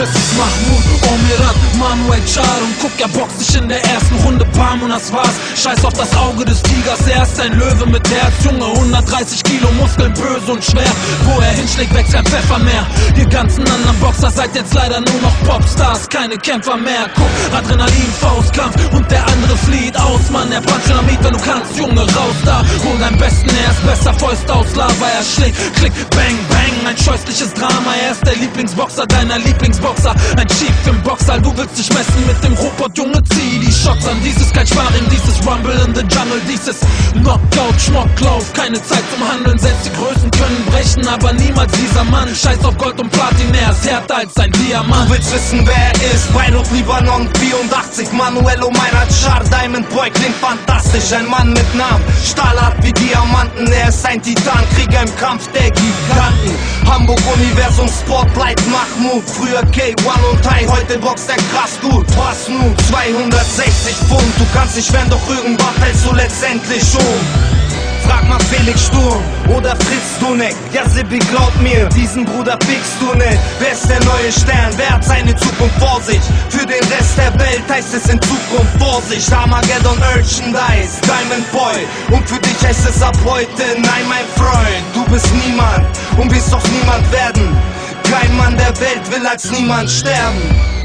Schau mir an, Manuel Char und guck, er boxt sich in der ersten Runde Bam und das war's. Scheiß auf das Auge des Tigers, er ist ein Löwe mit Herz. Junge, 130 Kilo Muskeln, böse und schwer. Wo er hinschlägt, wächst kein Pfeffer mehr. Ihr ganzen anderen Boxer seid jetzt leider nur noch Popstars, keine Kämpfer mehr. Guck, Adrenalin, Faustkampf und der andere flieht aus, Mann. Er brennt Dynamit, wenn du kannst, Junge, raus da. Hol deinen Besten, er ist besser, Fäust aus Lava, er schlägt, klick, bang, bang. Ein scheußliches Drama, er ist der Lieblingsboxer deiner Lieblingsboxer. Ein Chief im Boxer, du willst dich messen mit dem Robot, Junge, zieh die Shots an. Dies ist kein Sparring, dieses Rumble in the Jungle, dieses Knockout, Schmocklauf. Keine Zeit zum Handeln, selbst die Größen können brechen, aber niemals dieser Mann. Scheiß auf Gold und Platin, er ist härter als ein Diamant. Du willst wissen, wer er ist? Beirut, Libanon, 84, Manuelo, meiner Char, Diamond Boy, klingt fantastisch. Ein Mann mit Namen, stahlhart wie Diamanten. Er ist ein Titan, Krieger im Kampf der Giganten. Hamburg Universum, Spotlight, Mahmoud. Früher K1 und Teil, heute boxt er krass gut. Was nun? 260 Pfund, du kannst nicht werden, doch irgendwann fällst du letztendlich um. Felix Sturm oder Fritz Duneck. Ja, Sibi, glaub mir, diesen Bruder pickst du nicht. Wer ist der neue Stern? Wer hat seine Zukunft vor sich? Für den Rest der Welt heißt es in Zukunft Vorsicht. Armageddon Merchandise, Diamond Boy. Und für dich heißt es ab heute, nein, mein Freund, du bist niemand und wirst doch niemand werden. Kein Mann der Welt will als niemand sterben.